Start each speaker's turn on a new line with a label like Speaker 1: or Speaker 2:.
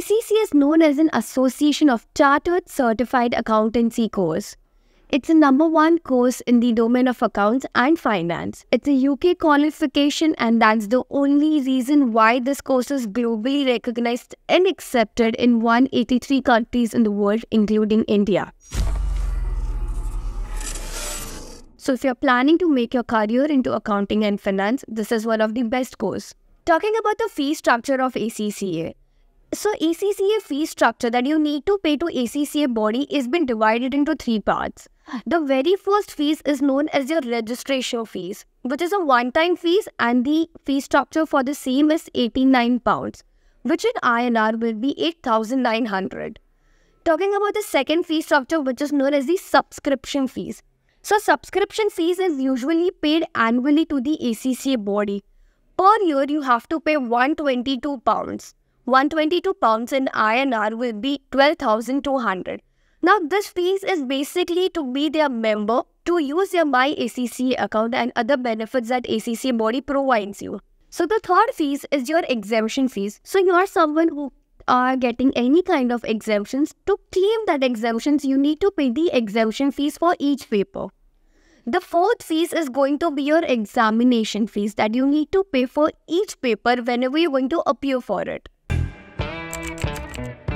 Speaker 1: ACCA is known as an association of chartered certified accountancy course. It's a number one course in the domain of accounts and finance. It's a UK qualification, and that's the only reason why this course is globally recognized and accepted in 183 countries in the world, including India. So, if you're planning to make your career into accounting and finance, this is one of the best courses. Talking about the fee structure of ACCA, so ACCA fee structure that you need to pay to ACCA body is been divided into three parts. The very first fees is known as your registration fees, which is a one-time fees and the fee structure for the same is 89 pounds, which in INR will be 8,900. Talking about the second fee structure, which is known as the subscription fees. So subscription fees is usually paid annually to the ACCA body. Per year, you have to pay 122 pounds. 122 pounds in INR will be 12,200. Now, this fees is basically to be their member to use your My ACCA account and other benefits that ACCA body provides you. So, the third fees is your exemption fees. So, you are someone who are getting any kind of exemptions. To claim that exemptions, you need to pay the exemption fees for each paper. The fourth fees is going to be your examination fees that you need to pay for each paper whenever you're going to appear for it thank you